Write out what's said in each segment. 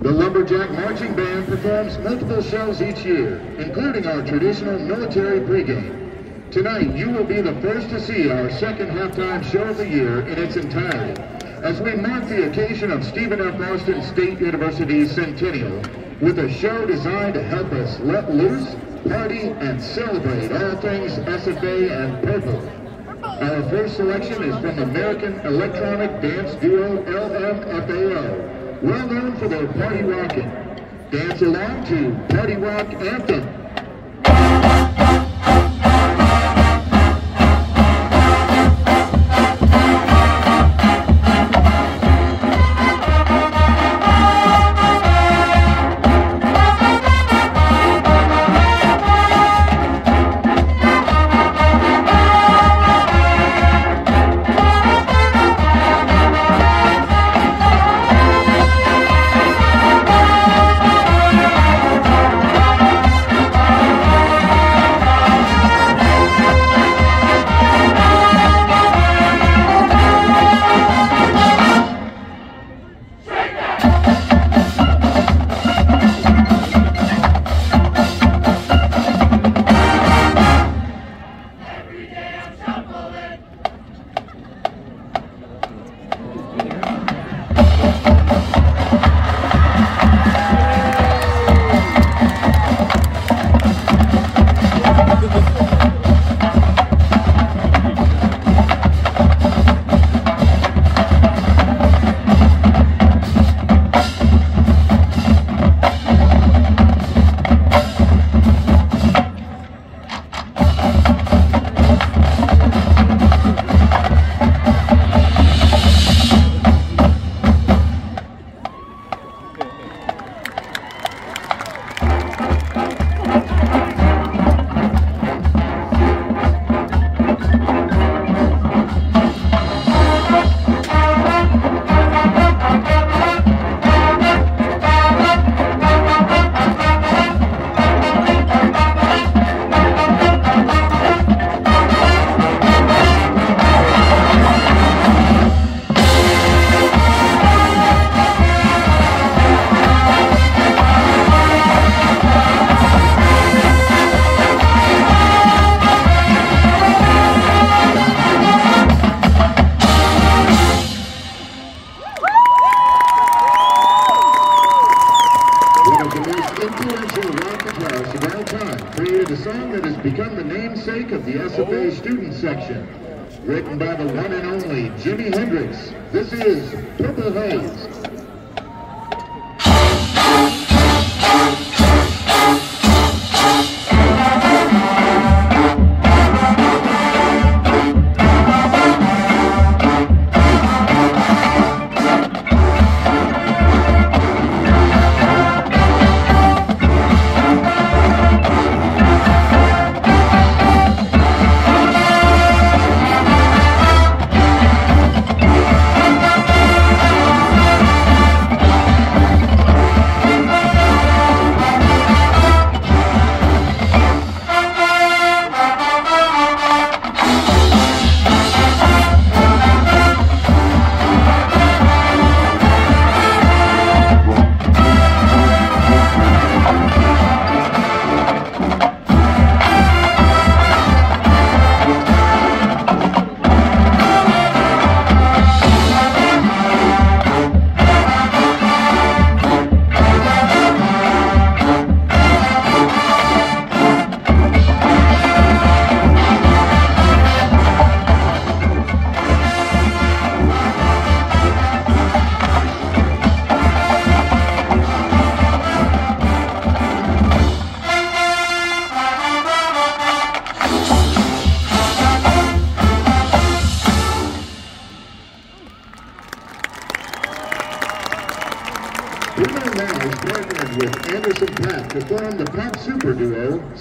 The Lumberjack Marching Band performs multiple shows each year, including our traditional military pregame. Tonight, you will be the first to see our second halftime show of the year in its entirety, as we mark the occasion of Stephen F. Austin State University's centennial with a show designed to help us let loose, party, and celebrate all things SFA and purple. Our first selection is from American electronic dance duo LMFAO, well known for their party rocking. Dance along to Party Rock Anthem. Rock guitarists of all time created a song that has become the namesake of the SFA oh. student section. Written by the one and only Jimi Hendrix, this is Purple Haze.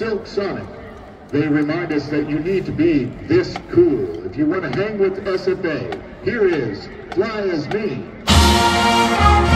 Silk Sonic. They remind us that you need to be this cool if you want to hang with SFA. Here is Fly As Me.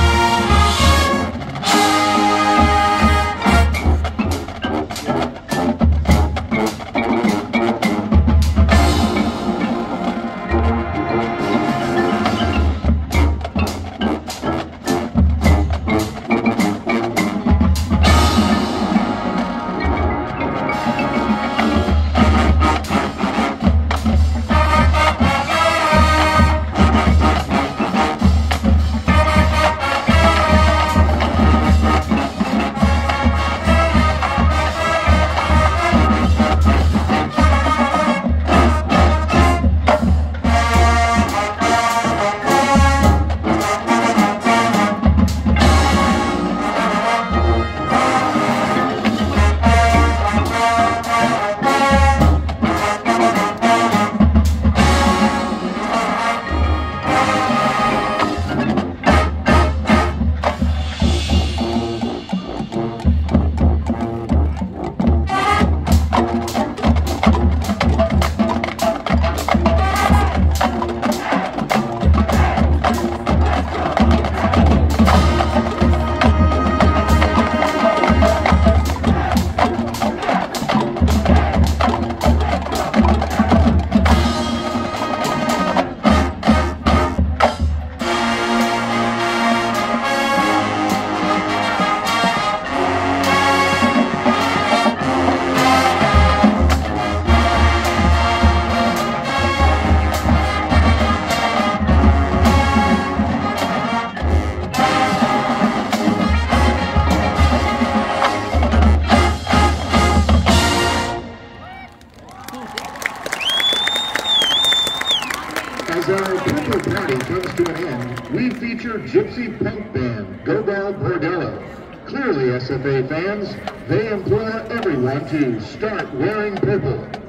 comes to an end, we feature Gypsy Punk Band, Gogol Bordello. Clearly, SFA fans, they implore everyone to start wearing purple.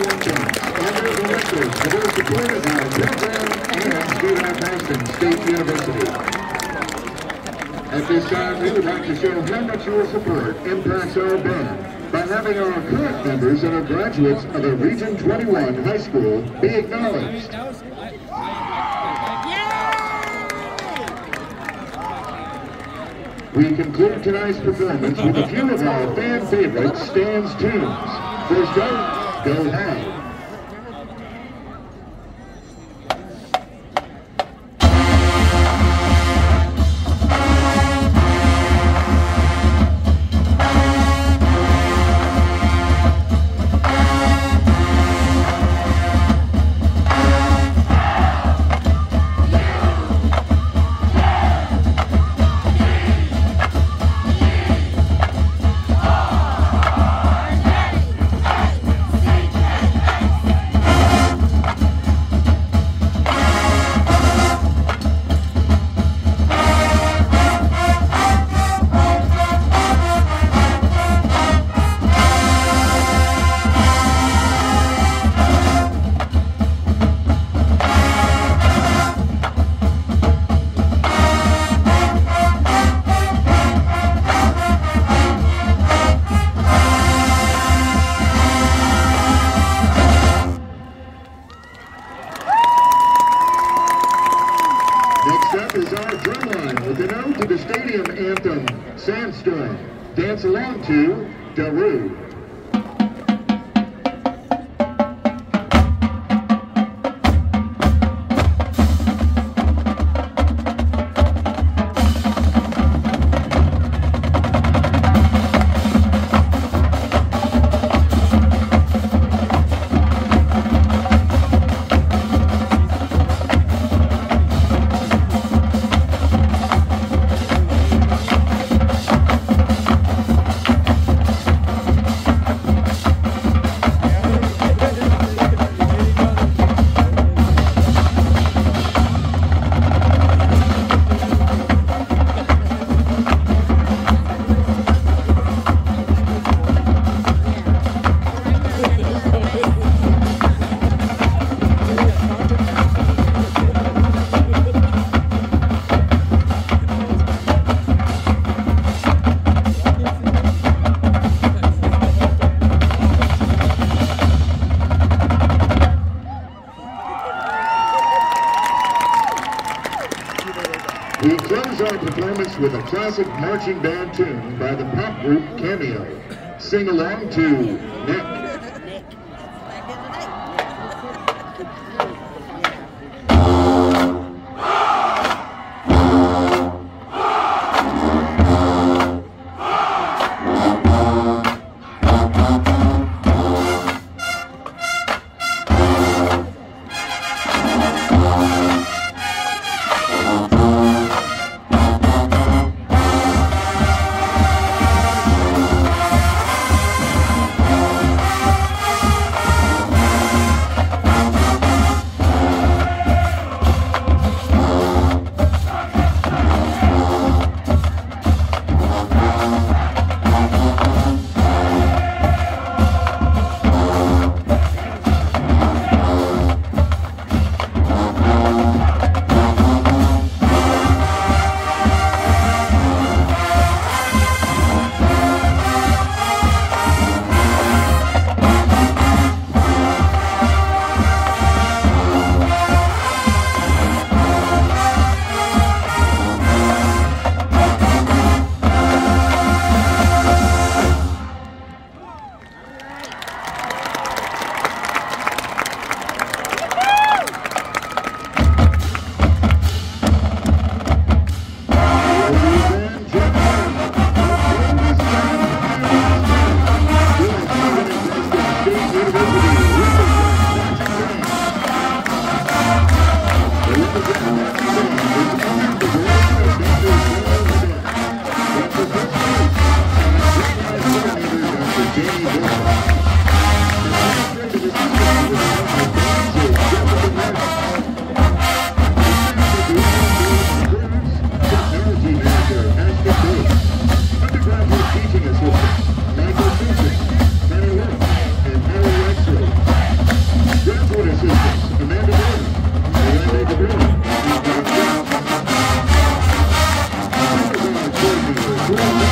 Region 21 Banks and State University. At this time, we would like to show how much your support impacts our band by having our current members and our graduates of the Region 21 High School be acknowledged. We conclude tonight's performance with a few of our fan favorite Stan's tunes. First up, Go High. We close our performance with a classic marching band tune by the pop group Cameo. Sing along to Neck Thank you.